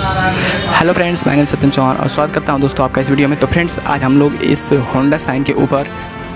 Hello friends, मैं सत्यम चौहान और स्वागत करता हूँ दोस्तों आपका इस वीडियो में। तो फ्रेंड्स, आज हम लोग इस होंडा साइन के ऊपर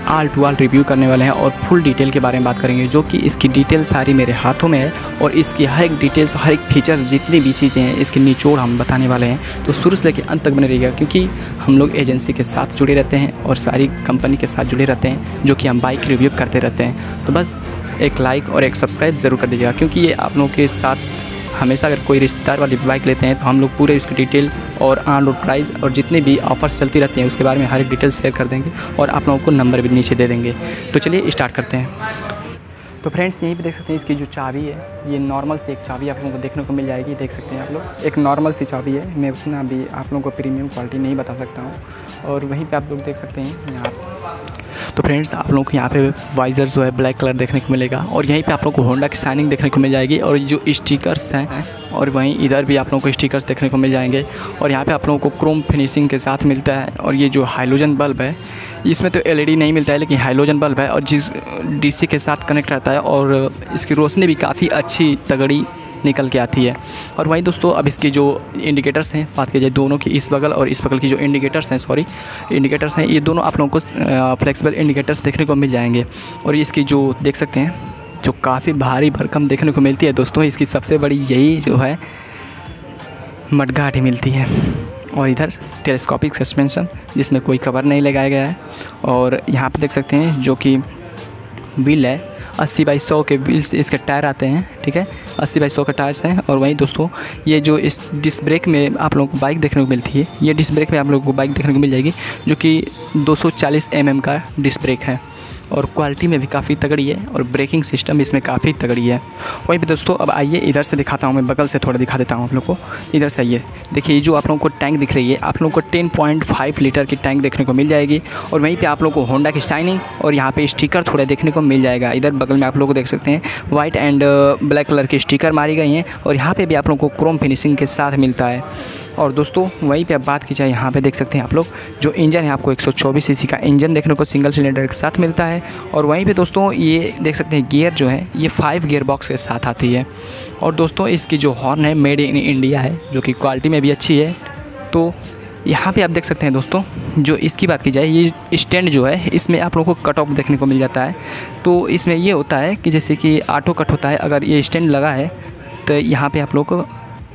आल टू आल रिव्यू करने वाले हैं और फुल डिटेल के बारे में बात करेंगे, जो कि इसकी डिटेल सारी मेरे हाथों में है और इसकी हर एक डिटेल्स, हर एक फीचर्स जितनी भी चीज़ें हैं, इसके निचोड़ हम बताने वाले हैं। तो शुरू से लेकर अंत तक बने रहिएगा, क्योंकि हम लोग एजेंसी के साथ जुड़े रहते हैं और सारी कंपनी के साथ जुड़े रहते हैं, जो कि हम बाइक रिव्यू करते रहते हैं। तो बस एक लाइक और एक सब्सक्राइब ज़रूर कर दीजिएगा, क्योंकि ये आप लोगों के साथ हमेशा अगर कोई रिश्तेदार वाली बाइक लेते हैं तो हम लोग पूरे उसकी डिटेल और ऑन रोड प्राइस और जितनी भी ऑफर्स चलती रहती हैं, उसके बारे में हर एक डिटेल शेयर कर देंगे और आप लोगों को नंबर भी नीचे दे देंगे। तो चलिए स्टार्ट करते हैं। तो फ्रेंड्स, यहीं पे देख सकते हैं इसकी जो चाबी है, ये नॉर्मल सी एक चाबी आप लोगों को देखने को मिल जाएगी। देख सकते हैं आप लोग, एक नॉर्मल सी चाबी है। मैं उतना भी आप लोगों को प्रीमियम क्वालिटी नहीं बता सकता हूँ। और वहीं पे आप लोग देख सकते हैं, यहाँ तो फ्रेंड्स आप लोगों को यहाँ पे वाइज़र जो है ब्लैक कलर देखने को मिलेगा और यहीं पे आप लोगों को होंडा की शाइनिंग देखने को मिल जाएगी और जो स्टिकर्स हैं और वहीं इधर भी आप लोगों को स्टिकर्स देखने को मिल जाएँगे और यहाँ पे आप लोगों को क्रोम फिनिशिंग के साथ मिलता है और ये जो हाइलोजन बल्ब है, इसमें तो एलईडी नहीं मिलता है लेकिन हाइलोजन बल्ब है और जिस डीसी के साथ कनेक्ट रहता है और इसकी रोशनी भी काफ़ी अच्छी तगड़ी निकल के आती है। और वहीं दोस्तों, अब इसकी जो इंडिकेटर्स हैं, बात की जाए दोनों की, इस बगल और इस बगल की जो इंडिकेटर्स हैं सॉरी इंडिकेटर्स हैं, ये दोनों आप लोगों को फ्लेक्सिबल इंडिकेटर्स देखने को मिल जाएँगे। और इसकी जो देख सकते हैं, जो काफ़ी भारी भरकम देखने को मिलती है दोस्तों, इसकी सबसे बड़ी यही जो है ही मिलती है। और इधर टेलीस्कोपिक सस्पेंशन जिसमें कोई कवर नहीं लगाया गया है। और यहाँ पे देख सकते हैं, जो कि व्हील है अस्सी बाई सौ के व्हील्स इसके टायर आते हैं, ठीक है? अस्सी बाई सौ के टायर्स हैं और वहीं दोस्तों, ये जो इस डिस्क ब्रेक में आप लोगों को बाइक देखने को मिलती है, ये डिस्क ब्रेक में आप लोगों को बाइक देखने को मिल जाएगी, जो कि दो 240 mm का डिस्क ब्रेक है। और क्वालिटी में भी काफ़ी तगड़ी है और ब्रेकिंग सिस्टम इसमें काफ़ी तगड़ी है। वहीं पे दोस्तों, अब आइए इधर से दिखाता हूँ मैं, बगल से थोड़ा दिखा देता हूँ आप लोग को। इधर से आइए। देखिए जो आप लोगों को टैंक दिख रही है, आप लोगों को 10.5 लीटर की टैंक देखने को मिल जाएगी और वहीं पर आप लोग को होंडा की शाइनिंग और यहाँ पर स्टिकर थोड़ा देखने को मिल जाएगा। इधर बगल में आप लोग को देख सकते हैं वाइट एंड ब्लैक कलर की स्टिकर मारी गई हैं और यहाँ पर भी आप लोगों को क्रोम फिनिशिंग के साथ मिलता है। और दोस्तों, वहीं पे अब बात की जाए, यहाँ पे देख सकते हैं आप लोग, जो इंजन है आपको 124 सीसी का इंजन देखने को सिंगल सिलेंडर के साथ मिलता है। और वहीं पे दोस्तों, ये देख सकते हैं गियर जो है, ये फाइव गियर बॉक्स के साथ आती है। और दोस्तों, इसकी जो हॉर्न है, मेड इन इंडिया है, जो कि क्वालिटी में भी अच्छी है। तो यहाँ पे आप देख सकते हैं दोस्तों, जो इसकी बात की जाए, ये स्टैंड जो है, इसमें आप लोगों को कट ऑफ़ देखने को मिल जाता है। तो इसमें ये होता है कि जैसे कि ऑटो कट होता है, अगर ये स्टैंड लगा है तो यहाँ पे आप लोग को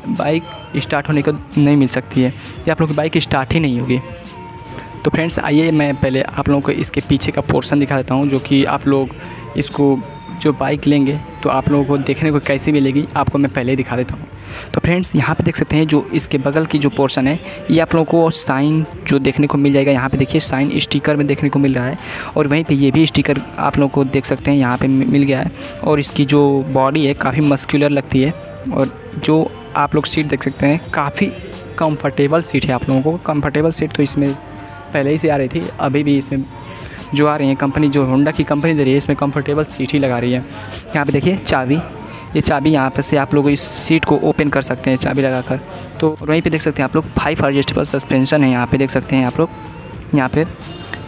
बाइक स्टार्ट होने को नहीं मिल सकती है। या आप लोग की बाइक स्टार्ट ही नहीं होगी। तो फ्रेंड्स, आइए मैं पहले आप लोगों को इसके पीछे का पोर्शन दिखा देता हूँ, जो कि आप लोग इसको जो बाइक लेंगे तो आप लोगों को देखने को कैसी मिलेगी, आपको मैं पहले ही दिखा देता हूँ। तो फ्रेंड्स, यहाँ पे देख सकते हैं जो इसके बगल की जो पोर्शन है, ये आप लोगों को साइन जो देखने को मिल जाएगा, यहाँ पे देखिए साइन स्टिकर में देखने को मिल रहा है, और वहीं पे ये भी स्टिकर आप लोगों को देख सकते हैं, यहाँ पे मिल गया है, और इसकी जो बॉडी है, काफ़ी मस्कुलर लगती है, और जो आप लोग सीट देख सकते हैं। काफ़ी कंफर्टेबल सीट है आप लोगों को। कंफर्टेबल सीट तो इसमें पहले ही से आ रही थी, अभी भी इसमें जो आ रही है कंपनी जो होंडा की कंपनी दे रही है, इसमें कंफर्टेबल सीट ही लगा रही है। यहाँ पे देखिए, चाबी। ये चाबी यहाँ पे से आप लोग इस सीट को ओपन कर सकते हैं, चाबी लगाकर। तो वहीं पे देख सकते हैं आप लोग फाइव एडजस्टेबल सस्पेंशन है। यहाँ पे देख सकते हैं आप लोग। यहाँ पे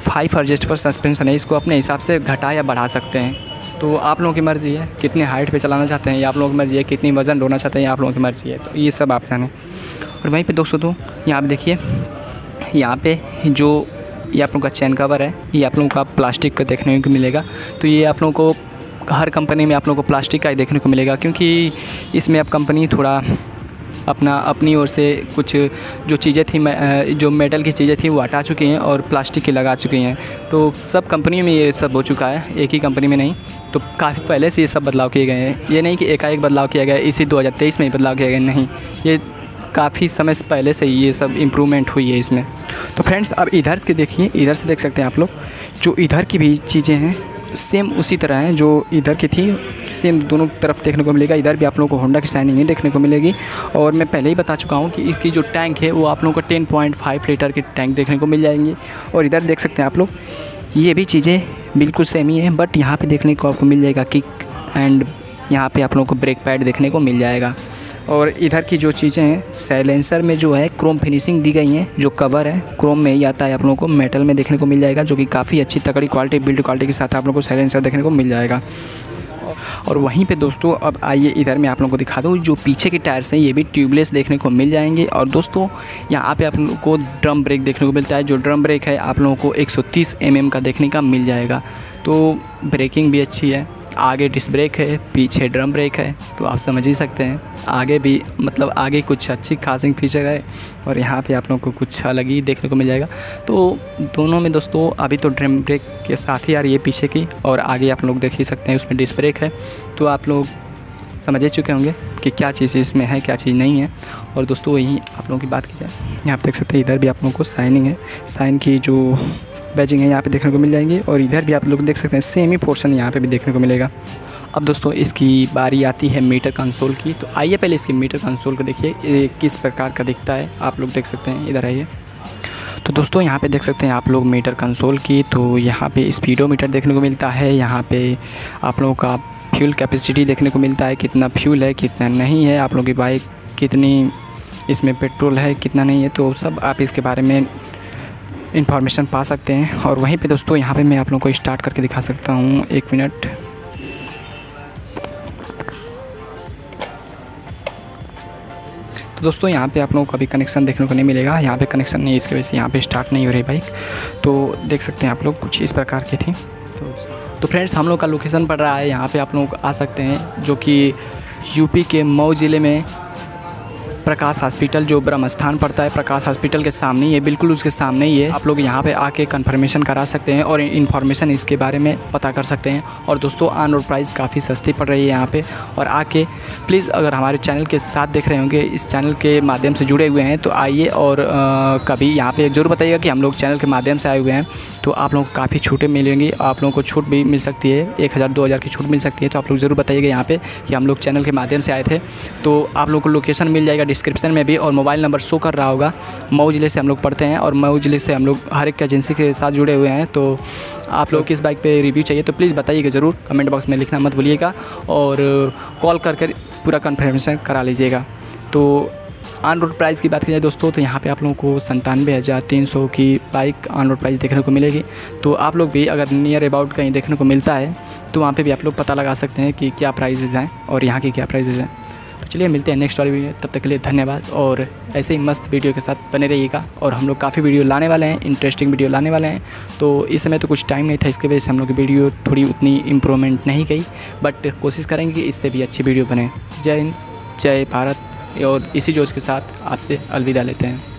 फाइव एडजस्टेबल सस्पेंशन है। इसको अपने हिसाब से घटा या बढ़ा सकते हैं। तो आप लोगों की मर्ज़ी है, कितने हाइट पे चलाना चाहते हैं, या आप लोगों की मर्ज़ी है, कितनी वज़न ढोना चाहते हैं, या आप लोगों की मर्ज़ी है तो ये सब आप जाने। और वहीं पे दोस्तों तो यहाँ आप देखिए, यहाँ पे जो ये आप लोगों का चैन कवर है, ये आप लोगों का प्लास्टिक का देखने को मिलेगा। तो ये आप लोगों को, हर कंपनी में आप लोगों को प्लास्टिक का ही देखने को मिलेगा, क्योंकि इसमें अब कंपनी थोड़ा अपना अपनी ओर से कुछ जो चीज़ें थी जो मेटल की चीज़ें थी, वो हटा चुकी हैं और प्लास्टिक की लगा चुकी हैं। तो सब कंपनियों में ये सब हो चुका है, एक ही कंपनी में नहीं। तो काफ़ी पहले से ये सब बदलाव किए गए हैं। ये नहीं कि एकाएक बदलाव किया गया, इसी 2023 में ही बदलाव किया गया, नहीं। ये काफ़ी समय से पहले से ये सब इम्प्रूवमेंट हुई है इसमें। तो फ्रेंड्स अब इधर से देखिए, इधर से देख सकते हैं आप लोग, जो इधर की भी चीज़ें हैं सेम उसी तरह है जो इधर की थी। सेम दोनों तरफ़ देखने को मिलेगा। इधर भी आप लोगों को होंडा की शाइनिंग ही देखने को मिलेगी। और मैं पहले ही बता चुका हूँ कि इसकी जो टैंक है, वो आप लोगों को टेन पॉइंट फाइव लीटर की टैंक देखने को मिल जाएँगी। और इधर देख सकते हैं आप लोग, ये भी चीज़ें बिल्कुल सेम ही हैं बट यहाँ पर देखने को आपको मिल जाएगा किक एंड यहाँ पर आप लोगों को ब्रेक पैड देखने को मिल जाएगा। और इधर की जो चीज़ें हैं साइलेंसर में जो है क्रोम फिनिशिंग दी गई हैं, जो कवर है क्रोम में ही आता है आप लोगों को मेटल में देखने को मिल जाएगा, जो कि काफ़ी अच्छी तकड़ी क्वालिटी बिल्ड क्वालिटी के साथ आप लोगों को साइलेंसर देखने को मिल जाएगा। और वहीं पे दोस्तों, अब आइए इधर मैं आप लोगों को दिखा दूँ, जो पीछे के टायर्स हैं, ये भी ट्यूबलेस देखने को मिल जाएँगे। और दोस्तों, यहाँ पे आप लोगों को ड्रम ब्रेक देखने को मिलता है, जो ड्रम ब्रेक है, आप लोगों को 130 सौ mm का देखने का मिल जाएगा। तो ब्रेकिंग भी अच्छी है। आगे डिस्क ब्रेक है, पीछे ड्रम ब्रेक है तो आप समझ ही सकते हैं। आगे भी मतलब आगे कुछ अच्छी खासिंग फीचर है और यहाँ पे आप लोगों को कुछ अलग ही देखने को मिल जाएगा। तो दोनों में दोस्तों, अभी तो ड्रम ब्रेक के साथ ही आ रही है पीछे की और आगे आप लोग देख ही सकते हैं, उसमें डिस्क ब्रेक है। तो आप लोग समझ ही चुके होंगे कि क्या चीज़ इसमें है, क्या चीज़ नहीं है। और दोस्तों वहीं आप लोगों की बात की जाए, यहाँ पर देख सकते हैं, इधर भी आप लोगों को साइनिंग है। साइन की जो बैजिंग है, यहाँ पे देखने को मिल जाएँगी। और इधर भी आप लोग देख सकते हैं सेम ही पोर्शन यहाँ पे भी देखने को मिलेगा। अब दोस्तों, इसकी बारी आती है मीटर कंसोल की। तो आइए पहले इसकी मीटर कंसोल को देखिए किस प्रकार का दिखता है। आप लोग देख सकते हैं, इधर आइए। तो दोस्तों, यहाँ पे देख सकते हैं आप लोग मीटर कंसोल की। तो यहाँ पे स्पीडोमीटर देखने को मिलता है। यहाँ पे आप लोगों का फ्यूल कैपेसिटी देखने को मिलता है, कितना फ्यूल है, कितना नहीं है। आप लोगों की बाइक कितनी इसमें पेट्रोल है, कितना नहीं है। तो सब आप इसके बारे में इन्फॉर्मेशन पा सकते हैं। और वहीं पे दोस्तों, यहाँ पे मैं आप लोगों को स्टार्ट करके दिखा सकता हूँ। एक मिनट तो दोस्तों, यहाँ पे आप लोगों को अभी कनेक्शन देखने को नहीं मिलेगा। यहाँ पे कनेक्शन नहीं, इसकी वजह से यहाँ पे स्टार्ट नहीं हो रही बाइक तो देख सकते हैं आप लोग, कुछ इस प्रकार की थी। तो तो फ्रेंड्स हम लोग का लोकेशन पड़ रहा है। यहाँ पे आप लोग आ सकते हैं, जो कि यूपी के मऊ ज़िले में प्रकाश हॉस्पिटल जो ब्रह्मस्थान पड़ता है प्रकाश हॉस्पिटल के सामने ही है बिल्कुल उसके सामने ही है। आप लोग यहाँ पे आके कन्फर्मेशन करा सकते हैं और इन्फॉर्मेशन इसके बारे में पता कर सकते हैं। और दोस्तों आन रोड प्राइस काफ़ी सस्ती पड़ रही है यहाँ पे। और आके प्लीज़ अगर हमारे चैनल के साथ देख रहे होंगे इस चैनल के माध्यम से जुड़े हुए हैं तो आइए और आ, कभी यहाँ पर ज़रूर बताइएगा कि हम लोग चैनल के माध्यम से आए हुए हैं। तो आप लोगों को काफ़ी छूटें मिलेंगी आप लोगों को छूट भी मिल सकती है एक हज़ार दो हज़ार की छूट मिल सकती है। तो आप लोग ज़रूर बताइएगा यहाँ पे कि हम लोग चैनल के माध्यम से आए थे। तो आप लोग को लोकेशन मिल जाएगा डिस्क्रिप्शन में भी और मोबाइल नंबर शो कर रहा होगा। मऊ ज़िले से हम लोग पढ़ते हैं और मऊ ज़िले से हम लोग हर एक एजेंसी के साथ जुड़े हुए हैं। तो आप लोग किस बाइक पे रिव्यू चाहिए तो प्लीज़ बताइएगा ज़रूर। कमेंट बॉक्स में लिखना मत भूलिएगा और कॉल कर कर पूरा कन्फर्मेशन करा लीजिएगा। तो ऑन रोड प्राइस की बात की जाए दोस्तों तो यहाँ पे आप लोगों को संतानवे हज़ार तीन सौ की बाइक ऑन रोड प्राइस देखने को मिलेगी। तो आप लोग भी अगर नियर अबाउट कहीं देखने को मिलता है तो वहाँ पे भी आप लोग पता लगा सकते हैं कि क्या प्राइजेज़ हैं और यहाँ की क्या प्राइजेज़ हैं। तो चलिए मिलते हैं नेक्स्ट वाली वीडियो तब तक के लिए धन्यवाद और ऐसे ही मस्त वीडियो के साथ बने रहिएगा। और हम लोग काफ़ी वीडियो लाने वाले हैं इंटरेस्टिंग वीडियो लाने वाले हैं। तो इस समय तो कुछ टाइम नहीं था, इसकी वजह से हम लोग की वीडियो थोड़ी उतनी इम्प्रूवमेंट नहीं गई बट कोशिश करेंगे कि इससे भी अच्छी वीडियो बने। जय हिंद, जय भारत। और इसी जोश के साथ आपसे अलविदा लेते हैं।